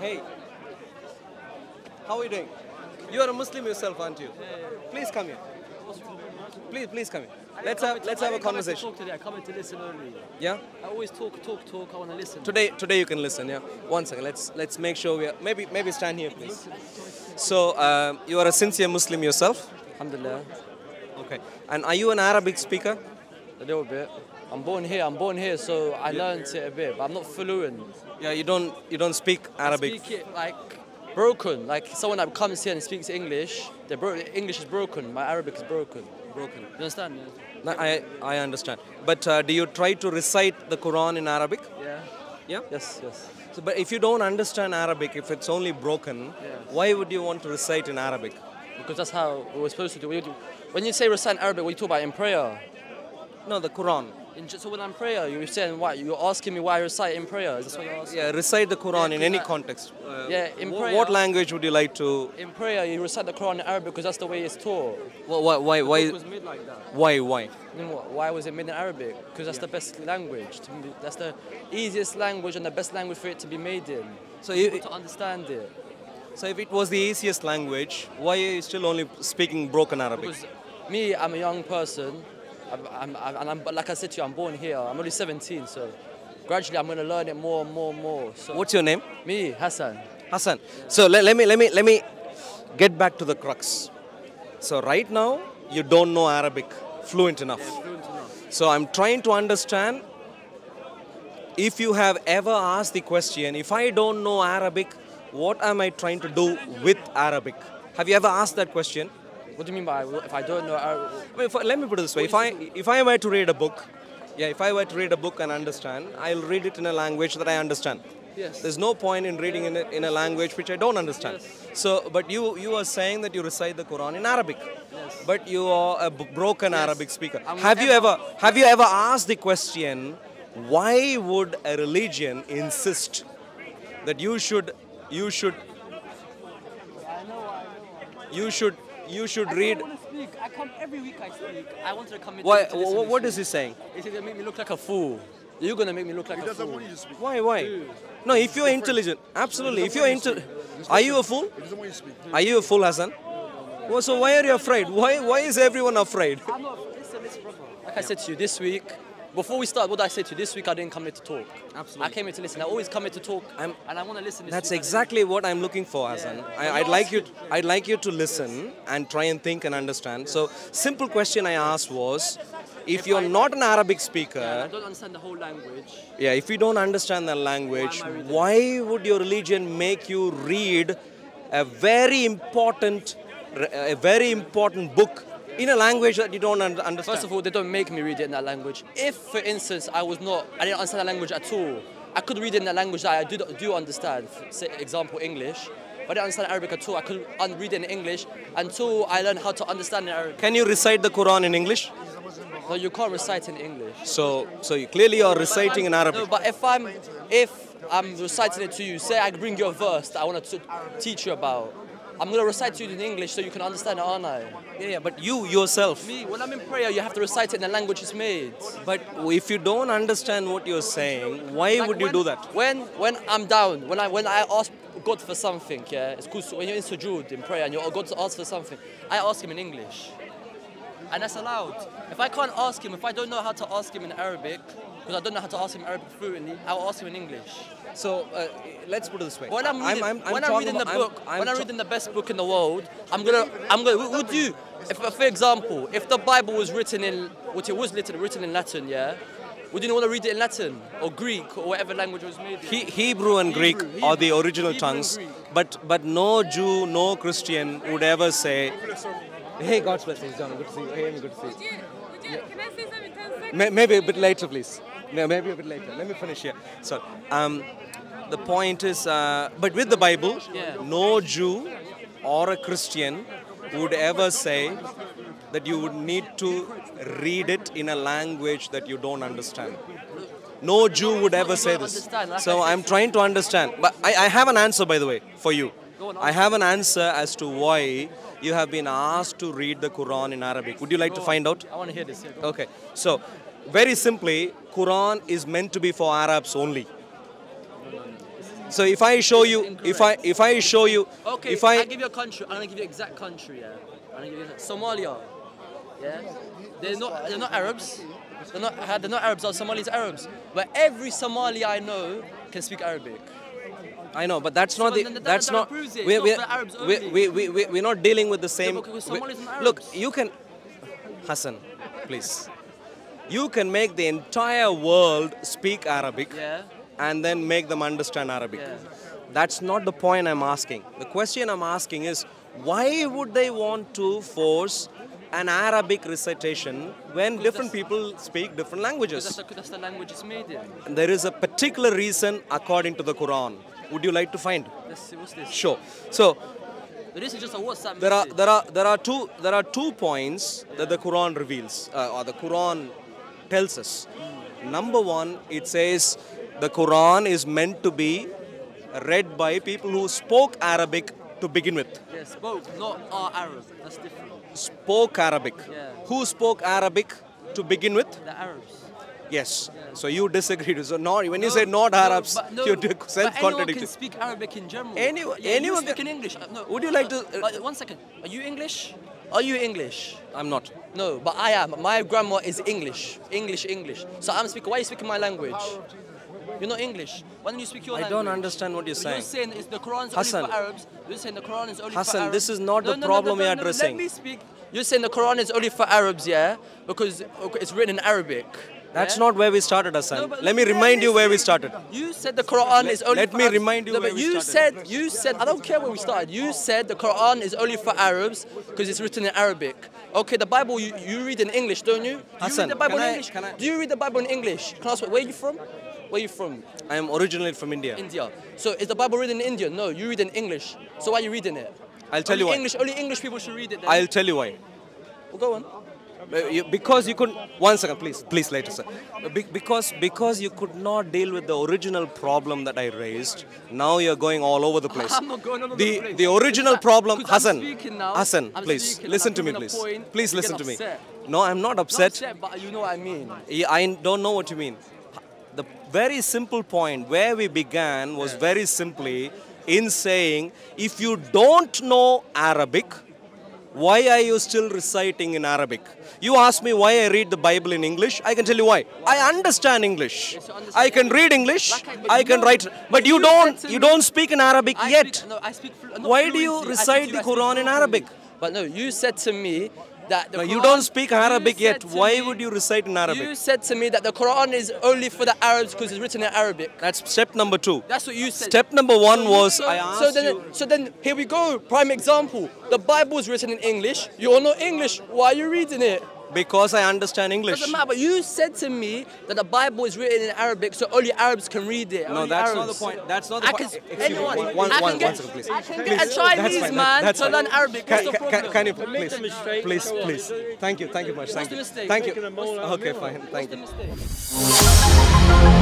Hey, how are you doing? You are a Muslim yourself, aren't you? Please come here. Please, please come here. Let's have let's have a conversation. Talk today. I come in to listen only. Yeah. I always talk, talk, talk. I want to listen. Today, today you can listen. Yeah. One second. Let's let's make sure we are. Maybe maybe stand here, please. So um, you are a sincere Muslim yourself. Alhamdulillah. Okay. And are you an Arabic speaker? A little bit. I'm born here. I'm born here, so I learned it a bit, but I'm not fluent. Yeah. You don't you don't speak Arabic. Speak it like broken. Like someone that comes here and speaks English, their bro- English is broken. My Arabic is broken. Broken. You understand? No, I I understand. But uh, do you try to recite the Quran in Arabic? Yeah. Yeah. Yes. Yes. So, but if you don't understand Arabic, if it's only broken, Yes. why would you want to recite in Arabic? Because that's how we're supposed to do- When you say recite in Arabic, what you talk about in prayer? No, the Quran. In, so when I'm prayer, you're saying why? You're asking me why I recite in prayer. Is this what you're asking? Yeah, recite the Quran in any I- context. Uh, Yeah, in prayer- What language would you like to? In prayer, you recite the Quran in Arabic because that's the way it's taught. Why? Why? Why? It Why? was made like that. Why? Why? Why was it made in Arabic? Because that's the best language. Me, that's the easiest language and the best language for it to be made in. So, you, To understand it. so if it was the easiest language, why are you still only speaking broken Arabic? Because me, I'm a young person, I'm, I'm, I'm, and I'm, like I said to you, I'm born here. I'm only 17, so gradually I'm going to learn it more and more and more. So What's your name? me, Hassan. Hassan. So let, let me let me let me get back to the crux. So right now you don't know Arabic fluent enough. So I'm trying to understand if you have ever asked the question, if I don't know Arabic, what am I trying to do with Arabic? Have you ever asked that question? What do you mean by if I don't know Arabic? I mean, for, let me put it this way: if I if I were to read a book, yeah, if I were to read a book and understand, I'll read it in a language that I understand. Yes. There's no point in reading in a, in a language which I don't understand. So, but you you are saying that you recite the Quran in Arabic, yes. but you are a broken Arabic speaker. I'm Have you ever- ever have you ever asked the question, why would a religion insist that you should you should you should you should read? want to speak. I come every week. I speak. I wanted to come. Why? to listen What this is he saying? He said, "You make me look like a fool. You're gonna make me look like a fool." Why? Why? No, if you're intelligent, absolutely. If you're intel, are you a fool? He doesn't want you to speak. Are you a fool, Hassan? Well, so why are you afraid? Why? Why is everyone afraid? I'm not. Listen, listen, brother. Like I said to you this week, before we start, what did I say to you? This week I didn't come here to talk. Absolutely. I came here to listen. I always come here to talk, I'm- and I want to listen. This That's. Exactly what I'm looking for, Hassan. I, I'd like you. I'd like you to listen and try and think and understand. So, simple question I asked was, if you're not an Arabic speaker, I speaker, don't understand the whole language. yeah, if you don't understand the language, Why I why would your religion make you read a very important, a very important book in a language that you don't un- understand? First of all, they don't make me read it in that language. If, for instance, I was not, I didn't understand that language at all, I could read it in that language that I do, do understand. Say, example, English. But I didn't understand Arabic at all. I could read it in English until I learned how to understand Arabic. Can you recite the Quran in English? No, you can't recite in English. So, so you clearly are reciting in Arabic. No, but if I'm, if I'm reciting it to you, say I bring you a verse that I want to teach you about, I'm gonna recite to you in English so you can understand it, aren't I? Yeah, yeah, but you yourself. Me, when I'm in prayer, you have to recite it in the language it's made. But if you don't understand what you're saying, why Like would you when- do that? When when I'm down, when I when I ask God for something, yeah, it's called when you're in sujood in prayer and you're God to ask for something, I ask Him in English, and that's allowed. If I can't ask Him, if I don't know how to ask Him in Arabic, because I don't know how to ask Him Arabic fluently, I'll ask Him in English. So uh, let's put it this way. When I'm reading, when I'm talking reading the book, I'm when I'm reading the best book in the world, I'm gonna, I'm gonna. Would you, if, for example, if the Bible was written in, what it was written, written in Latin, yeah, would you want to read it in Latin or Greek or whatever language was made? He, Hebrew and Greek Hebrew, are the original Hebrew tongues, but but no Jew, no Christian would ever say, "Hey, God's blessings, John. Good to see you. Hey, good to see you." Would you, would you, can I say something in 10 seconds? Maybe a bit later, please. No, maybe a bit later. Let me finish here. So, um, the point is, uh, but with the Bible, Yeah. no Jew or a Christian would ever say that you would need to read it in a language that you don't understand. No Jew would ever say this. So I'm trying to understand. But I, I have an answer, by the way, for you. I have an answer as to why you have been asked to read the Quran in Arabic. Would you like to find out? I want to hear this. Okay, so very simply, Quran is meant to be for Arabs only. So if I show you, if I if I show you, Okay, if I, I give you a country, I'm gonna give you exact country, yeah. I'm gonna give you Somalia. Yeah? They're not they're not Arabs. They're not they're not Arabs, or Somalis Arabs. But every Somali I know can speak Arabic. I know, but that's not the that's that not proves it. we It's we not for Arabs we only. we we we we're not dealing with the same. we- look, you can, Hassan, please. You can make the entire world speak Arabic Yeah? and then make them understand Arabic. Yeah. That's not the point I'm asking. The question I'm asking is why would they want to force an Arabic recitation when different people speak different That's languages? the, that's the language it's made in. And there is a particular reason according to the Quran. Would you like to find? Let's see, what's this? Sure. So This is just a WhatsApp there are there are there are two there are two points that the Quran reveals uh, or the Quran tells us. Number one, it says the Quran is meant to be read by people who spoke Arabic to begin with. Yeah, spoke, not are Arab. That's different. Spoke Arabic. Yeah. Who spoke Arabic to begin with? The Arabs. Yes. So you disagreed. So not when you say not Arabs, no, you're but anyone can speak Arabic in general. Anyone- yeah, anyone speak can- in English. Uh, No, Would you like to- Uh, uh, one second. Are you English? Are you English? I'm not. No, but I am. My grandma is English. English, English. So I'm speaking. Why are you speaking my language? You're not English. Why don't you speak your I language? don't understand what you're saying. You're saying it's the Quran's Hassan. only for Arabs. You're saying the Quran is only for Hassan, Arabs. this is not No, the no, no, problem no, we no, are no, addressing. Let me speak. You're saying the Quran is only for Arabs, yeah? Because it's written in Arabic. That's not where we started, Hassan. No, Let me remind you where we started. You said the Quran is only let for me Arabs. remind you No, where but we you started. said you said I don't care where we started. You said the Quran is only for Arabs because it's written in Arabic. Okay, the Bible you, you read in English, don't you? Do you Hassan, read the Bible can in I- English? can I- Do you read the Bible in English? Can I ask where are you from? Where are you from? I am originally from India. India. So is the Bible written in Indian? No, you read in English. So why are you reading it? I'll tell only you why. English, only English people should read it. Then. I'll tell you why. Well, go on. Uh, Because you couldn't. One second, please, please, later, sir. Because because you could not deal with the original problem that I raised. Now you're going all over the place. I'm not going all over the the place. the original problem, Hassan. speaking now, Hassan, please listen to me, please. Please listen to me. No, I'm not Not upset. upset, but you know what I mean. I don't know what you mean. The very simple point where we began was very simply in saying if you don't know Arabic, why are you still reciting in Arabic? You ask me why I read the Bible in English. I can tell you why. I understand English. Yes, understand I can read English. Like I- I can write. but you don't. You don't speak in Arabic I yet. Speak, no, I speak. Why do you recite the Quran in. Arabic? But no, you said to me that the No, you don't speak Arabic yet. Why me- would you recite in Arabic? You said to me that the Quran is only for the Arabs because it's written in Arabic. That's step number two. That's what you said. Step number one So was know- I so then, you. So then here we go. Prime example. The Bible is written in English. You're not English. Why are you reading it? Because I understand English. Doesn't matter. But you said to me that the Bible is written in Arabic, so only Arabs can read it. No, that's Arabs. not the point. That's not the I point. can, Excuse me. anyone, One- one- I can one- get, one second, please. I can Please. get a That's Chinese fine. man That's to fine. learn Arabic. What's Can, the can, problem? can you Make please, please, please? Thank you, thank you much. Thank you, thank you. Making a mole out of a Okay, fine, thank you. What's the mistake?